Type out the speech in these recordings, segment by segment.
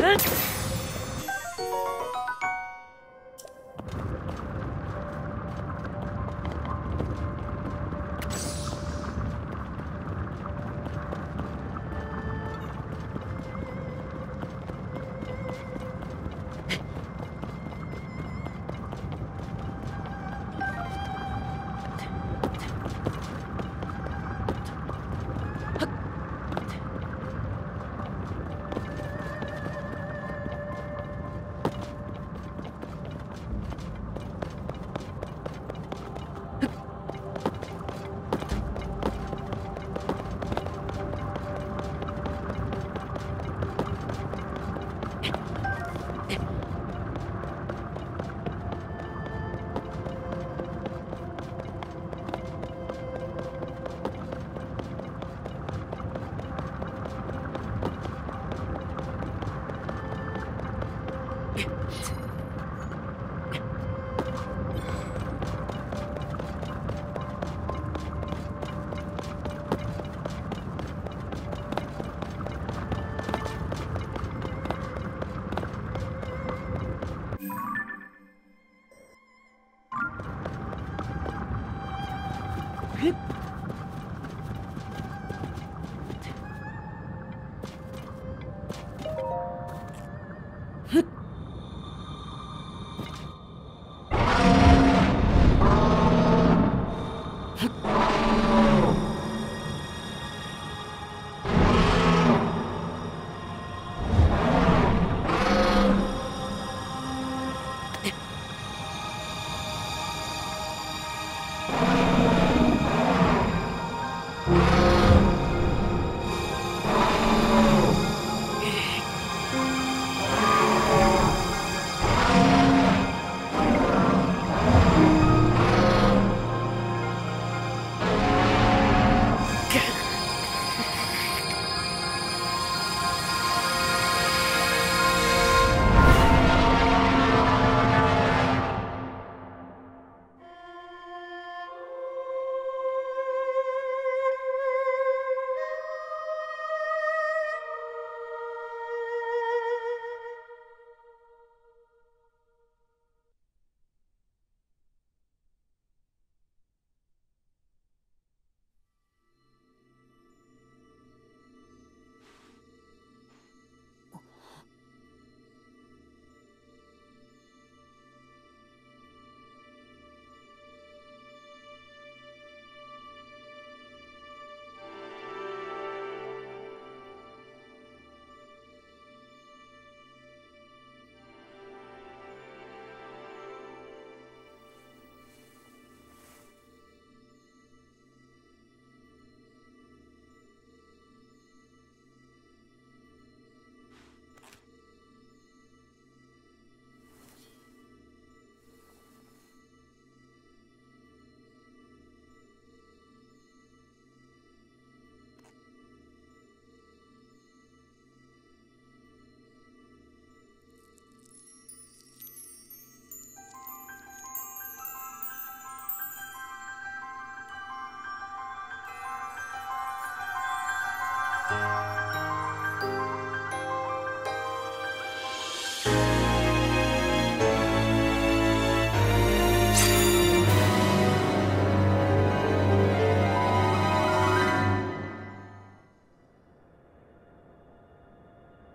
Huh?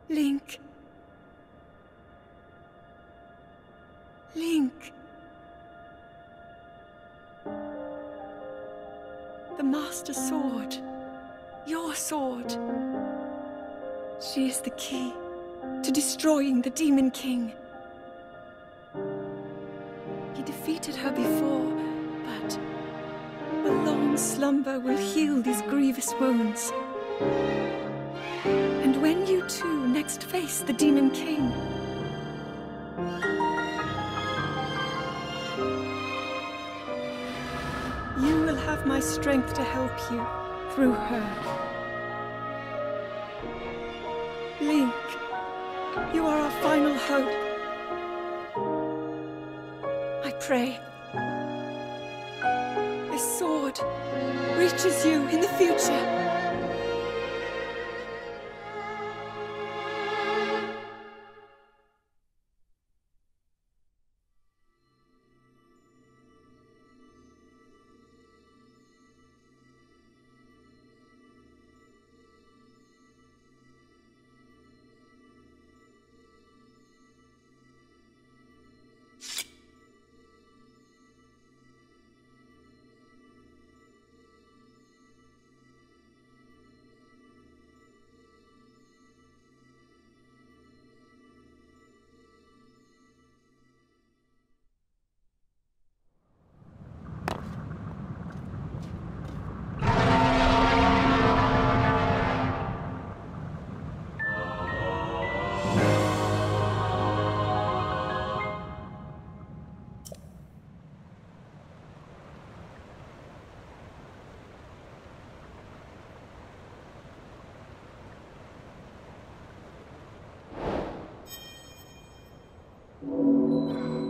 Link. Link. The Master Sword. Your sword. She is the key to destroying the Demon King. He defeated her before, but a long slumber will heal these grievous wounds. And when you two next face the Demon King, you will have my strength to help you through her. Link, you are our final hope. I pray this sword reaches you in the future.